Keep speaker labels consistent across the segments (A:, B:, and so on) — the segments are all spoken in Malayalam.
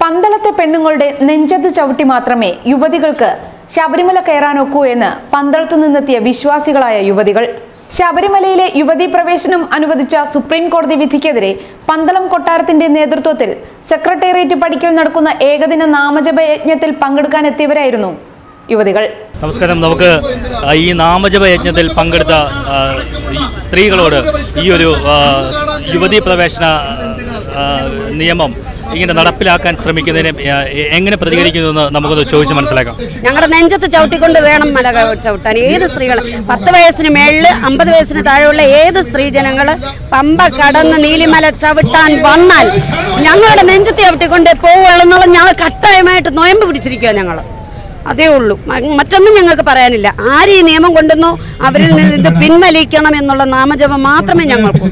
A: പന്തളത്തെ പെണ്ണുങ്ങളുടെ നെഞ്ചത്ത് ചവിട്ടി മാത്രമേ യുവതികൾക്ക് ശബരിമല കയറാനൊക്കൂ എന്ന് പന്തളത്തു നിന്നെത്തിയ വിശ്വാസികളായ യുവതികൾ. ശബരിമലയിലെ യുവതീ പ്രവേശനം അനുവദിച്ച സുപ്രീം കോടതി വിധിക്കെതിരെ പന്തളം കൊട്ടാരത്തിന്റെ നേതൃത്വത്തിൽ സെക്രട്ടേറിയറ്റ് പഠിക്കൽ നടക്കുന്ന ഏകദിന നാമജപ യജ്ഞത്തിൽ പങ്കെടുക്കാനെത്തിയവരായിരുന്നു യുവതികൾ.
B: നമസ്കാരം. നമുക്ക് ഈ നാമജപ യജ്ഞത്തിൽ പങ്കെടുത്ത സ്ത്രീകളോട് ഈ ഒരു യുവതീ പ്രവേശന നിയമം ഇങ്ങനെ നടപ്പിലാക്കാൻ ശ്രമിക്കുന്നതിനെ എങ്ങനെ പ്രതികരിക്കുന്നു നമുക്കൊന്ന് ചോദിച്ച് മനസ്സിലാക്കാം.
C: ഞങ്ങളുടെ നെഞ്ചത്ത് ചവിട്ടിക്കൊണ്ട് വേണം മല ചവിട്ടാൻ. ഏത് സ്ത്രീകൾ പത്ത് വയസ്സിന് മേളിൽ അമ്പത് വയസ്സിന് താഴെയുള്ള ഏത് സ്ത്രീജനങ്ങൾ പമ്പ കടന്ന് നീലിമല ചവിട്ടാൻ വന്നാൽ ഞങ്ങളുടെ നെഞ്ചത്ത് ചവിട്ടിക്കൊണ്ട് പോവുള്ളൂ ഞങ്ങൾ കട്ടായമായിട്ട് നൊയമ്പ് പിടിച്ചിരിക്കുക ഞങ്ങൾ അതേ ഉള്ളൂ. മറ്റൊന്നും ഞങ്ങൾക്ക് പറയാനില്ല. ആര് ഈ നിയമം കൊണ്ടുവന്നോ അവരിൽ നിന്ന് ഇത് പിൻവലിക്കണം എന്നുള്ള നാമജപം മാത്രമേ ഞങ്ങൾക്ക്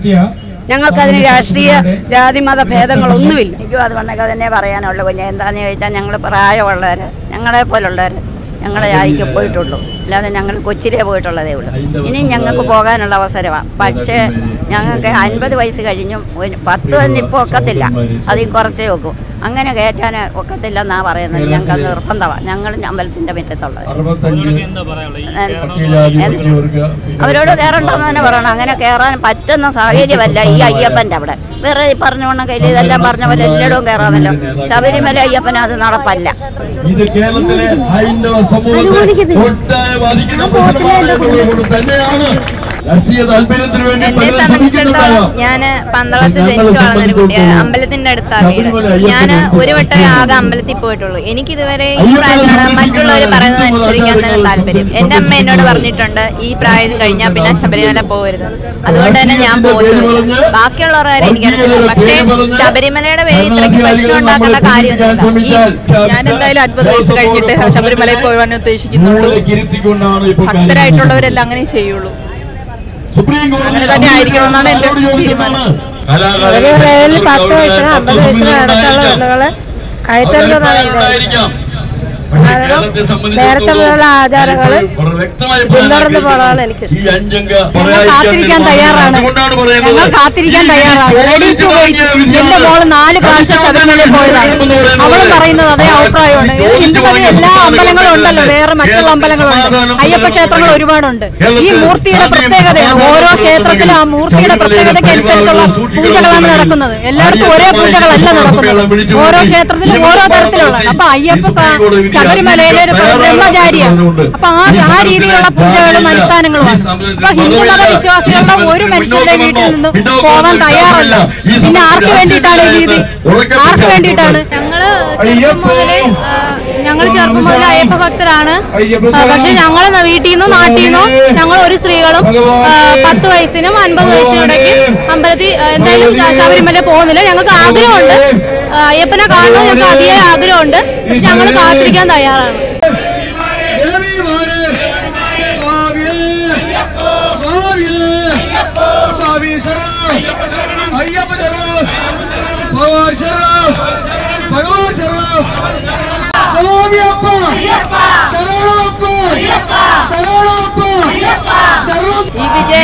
C: ഞങ്ങൾക്കതിന് രാഷ്ട്രീയ ജാതി മത ഭേദങ്ങളൊന്നുമില്ല.
D: എനിക്കും അതുകൊണ്ടൊക്കെ തന്നെ പറയാനുള്ളൂ കുഞ്ഞെ. എന്താണെന്ന് ചോദിച്ചാൽ ഞങ്ങൾ പ്രായമുള്ളവർ ഞങ്ങളെ പോലുള്ളവർ ഞങ്ങളെ ജാതിക്ക് പോയിട്ടുള്ളൂ. അല്ലാതെ ഞങ്ങൾ കൊച്ചിലേ പോയിട്ടുള്ളതേ ഉള്ളൂ. ഇനി ഞങ്ങൾക്ക് പോകാനുള്ള അവസരമാണ് പക്ഷേ ഞങ്ങൾക്ക് അൻപത് വയസ്സ് കഴിഞ്ഞും പത്ത് തന്നെ ഇപ്പോൾ ഒക്കത്തില്ല. അതിൽ കുറച്ചേ വെക്കും അങ്ങനെ കയറ്റാൻ ഒക്കത്തില്ല എന്നാ പറയുന്നത് ഞങ്ങൾക്ക് അത് നിർബന്ധമാണ് ഞങ്ങൾ അമ്പലത്തിന്റെ മുറ്റത്തുള്ളത്. അവരോട് കയറണ്ടെന്ന് തന്നെ പറയണം. അങ്ങനെ കയറാൻ പറ്റുന്ന സാഹചര്യമല്ല ഈ അയ്യപ്പന്റെ അവിടെ. വേറെ ഈ പറഞ്ഞ കയ്യിൽ ഇതെല്ലാം പറഞ്ഞ പോലെ എല്ലായിടവും കയറാമല്ലോ ശബരിമല അയ്യപ്പന് അത് നടപ്പല്ല.
E: ഇത് കേരളത്തിലെ ഹൈന്ദവ സമൂഹത്തെ ഒട്ടായ ബാധിക്കുന്ന പ്രശ്നമാണെന്നുള്ളത് തന്നെയാണ്
F: എന്നെ സംബന്ധിച്ചിടത്തോളം
E: ഞാൻ
F: ഞാൻ പന്തളത്ത് ജനിച്ചു വളർന്നൊരു കുട്ടിയാണ്. അമ്പലത്തിന്റെ അടുത്താണ് വീട്. ഞാൻ ഒരു വട്ടമേ ആകെ അമ്പലത്തിൽ പോയിട്ടുള്ളൂ. എനിക്ക് ഇതുവരെ
E: ഈ
F: പ്രായത്തിലാണ് മറ്റുള്ളവർ പറയുന്നത് അനുസരിക്കാൻ തന്നെ താല്പര്യം. എന്റെ അമ്മ എന്നോട് പറഞ്ഞിട്ടുണ്ട് ഈ പ്രായം കഴിഞ്ഞാൽ പിന്നെ ശബരിമല പോകരുത്. അതുകൊണ്ട് തന്നെ ഞാൻ പോകുന്നില്ല ബാക്കിയുള്ളവരെ കാര്യം എനിക്കറിയില്ല പക്ഷേ ശബരിമലയുടെ പേരിൽ ഇത്രയ്ക്ക് പ്രശ്നം ഉണ്ടാക്കേണ്ട കാര്യമൊന്നുമില്ല. ഈ
G: ഞാൻ എന്തായാലും അൻപത് വയസ്സ് കഴിഞ്ഞിട്ട് ശബരിമലയിൽ പോകാൻ ഉദ്ദേശിക്കുന്നുള്ളൂ. ഭക്തരായിട്ടുള്ളവരെല്ലാം അങ്ങനെ ചെയ്യുള്ളൂ.
E: സുപ്രീം കോടതി
G: അങ്ങനെ തന്നെ ആയിരിക്കണമെന്നാണ് എന്റെ തീരുമാനം.
E: ശബരിമലയിൽ
C: പത്ത് വയസ്സിന് അമ്പത് വയസ്സിന് അടുത്തുള്ള പെണ്ണുങ്ങൾ കയറ്റരുതെന്നാണ് കാരണം നേരത്തെ മുതലുള്ള ആചാരങ്ങൾ പിന്തുടർന്ന് പോകണമെന്ന് എനിക്ക് കാത്തിരിക്കാൻ തയ്യാറാണ്. ഞങ്ങൾ കാത്തിരിക്കാൻ തയ്യാറാണ്. Ready to wait. എന്റെ മോൾ നാല് പ്രാവശ്യം ശബരിമലയിൽ പോയതാണ്. അവളും പറയുന്നത് അതേ. അഭിപ്രായമാണ് ഹിന്ദുമത എല്ലാ അമ്പലങ്ങളും ഉണ്ടല്ലോ. വേറെ മറ്റുള്ള അമ്പലങ്ങളുണ്ട് അയ്യപ്പ ക്ഷേത്രങ്ങൾ ഒരുപാടുണ്ട്. ഈ മൂർത്തിയുടെ പ്രത്യേകതയാണ്. ഓരോ ക്ഷേത്രത്തിലും ആ മൂർത്തിയുടെ പ്രത്യേകതയ്ക്ക് അനുസരിച്ചുള്ള പൂജകളാണ് നടക്കുന്നത്. എല്ലായിടത്തും ഒരേ പൂജകളല്ല നടക്കുന്നത്. ഓരോ ക്ഷേത്രത്തിലും ഓരോ തരത്തിലുള്ള അപ്പൊ അയ്യപ്പ ശബരിമലയിലെ ഒരു ബ്രഹ്മചാരിയാണ്. അപ്പൊ ആ ആ രീതിയിലുള്ള പൂജകളും അനുഷ്ഠാനങ്ങളുമാണ് അപ്പൊ ഹിന്ദുമത വിശ്വാസികളുടെ ഒരു മനുഷ്യരുടെ വീട്ടിൽ നിന്നും പോവാൻ തയ്യാറല്ല. പിന്നെ ആർക്ക് വേണ്ടിയിട്ടാണ് ഈ രീതി ആർക്ക് വേണ്ടിയിട്ടാണ്?
G: ഞങ്ങൾ ചെറുപ്പം മുതലേ ഞങ്ങൾ ചെറുപ്പം മുതൽ അയ്യപ്പ ഭക്തരാണ്. പക്ഷെ ഞങ്ങൾ വീട്ടിൽ നിന്നും നാട്ടിൽ നിന്നും ഞങ്ങൾ ഒരു സ്ത്രീകളും പത്ത് വയസ്സിനും അൻപത് വയസ്സിനും ഇടയ്ക്ക് അമ്പലത്തിൽ എന്തായാലും ശബരിമല പോകുന്നില്ല. ഞങ്ങൾക്ക് ആഗ്രഹമുണ്ട്. അയ്യപ്പനെ കാണുന്നത് ഞങ്ങൾക്ക് അതിയായ ആഗ്രഹമുണ്ട്. പക്ഷെ ഞങ്ങൾ കാത്തിരിക്കാൻ തയ്യാറാണ്.
C: ഈ വിജയം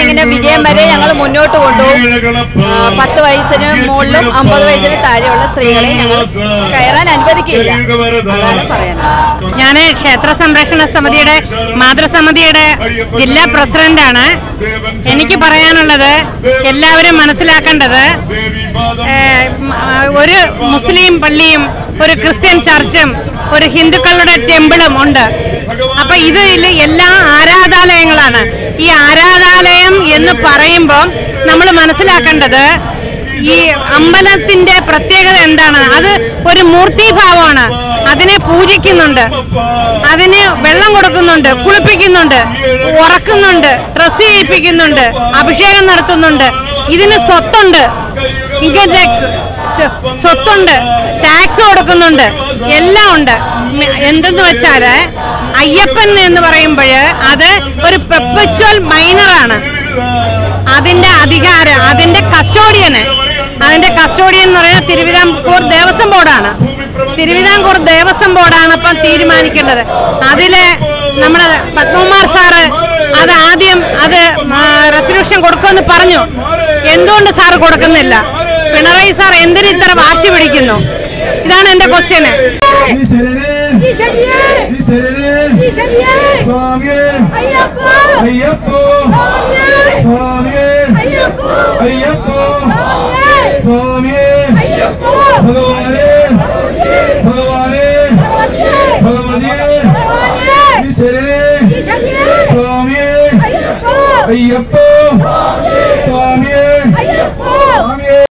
C: ഇങ്ങനെ വിജയം വരെ ഞങ്ങൾ മുന്നോട്ട് കൊണ്ടുപോകും പത്ത് വയസ്സിന് മുകളിലും അമ്പത് വയസ്സിന് താഴെയുള്ള സ്ത്രീകളെ ഞങ്ങൾ കയറാൻ അനുവദിക്കില്ല
H: ഞാൻ ക്ഷേത്ര സംരക്ഷണ സമിതിയുടെ മാതൃസമിതിയുടെ ജില്ലാ പ്രസിഡന്റാണ്. എനിക്ക് പറയാനുള്ളത് എല്ലാവരും മനസ്സിലാക്കേണ്ടത് ഒരു മുസ്ലിം പള്ളിയും ഒരു ക്രിസ്ത്യൻ ചർച്ചും ഒരു ഹിന്ദുക്കളുടെ ടെമ്പിളും ഉണ്ട്. അപ്പൊ ഇതിൽ എല്ലാ ആരാധാലയങ്ങളാണ് ഈ ആരാധാലയം എന്ന് പറയുമ്പോൾ നമ്മൾ മനസ്സിലാക്കേണ്ടത് ഈ അമ്പലത്തിന്റെ പ്രത്യേകത എന്താണ്? അത് ഒരു മൂർത്തിഭാവമാണ്. അതിനെ പൂജിക്കുന്നുണ്ട്. അതിന് വെള്ളം കൊടുക്കുന്നുണ്ട് കുളിപ്പിക്കുന്നുണ്ട് ഉറക്കുന്നുണ്ട് ഡ്രസ് ചെയ്യിപ്പിക്കുന്നുണ്ട് അഭിഷേകം നടത്തുന്നുണ്ട്. ഇതിന് സ്വത്തുണ്ട്. ഇൻകം ടാക്സ് സ്വത്തുണ്ട്. ടാക്സ് കൊടുക്കുന്നുണ്ട്. എല്ലാം ഉണ്ട്. എന്തെന്ന് വെച്ചാൽ അയ്യപ്പൻ എന്ന് പറയുമ്പോൾ അത് ഒരു പെപ്പച്വൽ മൈനറാണ് അതിന്റെ അധികാരം അതിന്റെ കസ്റ്റോഡിയന്. അതിന്റെ കസ്റ്റോഡിയൻ എന്ന് പറയുന്നത് തിരുവിതാംകൂർ ദേവസ്വം ബോർഡാണ്. തിരുവിതാംകൂർ ദേവസ്വം ബോർഡാണ് ഇപ്പം തീരുമാനിക്കേണ്ടത്. അതിലെ നമ്മുടെ പത്മകുമാർ സാറ് അത് ആദ്യം അത് റെസൊല്യൂഷൻ കൊടുക്കുമെന്ന് പറഞ്ഞു. എന്തുകൊണ്ട് സാറ് കൊടുക്കുന്നില്ല? പിണറായി സാർ എന്തിനു ഇത്ര വാശി പിടിക്കുന്നു? ഇതാണ് എന്റെ ക്വസ്റ്റ്യന്
E: അയ്യപ്പോ അയ്യപ്പോ 서민 하이야포 하이야포 서민 하이야포 박원이 박원이 박원이 박원이 이세리 이세리 서민 하이야포 하이야포 서민 하이야포 서민